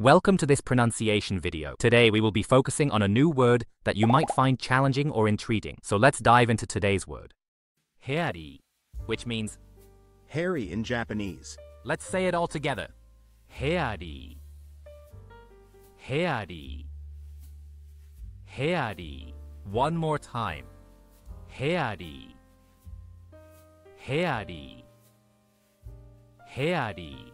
Welcome to this pronunciation video. Today we will be focusing on a new word that you might find challenging or intriguing. So let's dive into today's word. Hearii, which means, Hairy in Japanese. let's say it all together. Hearii. Hearii. Hearii. One more time. Hearii. Hearii. Hearii.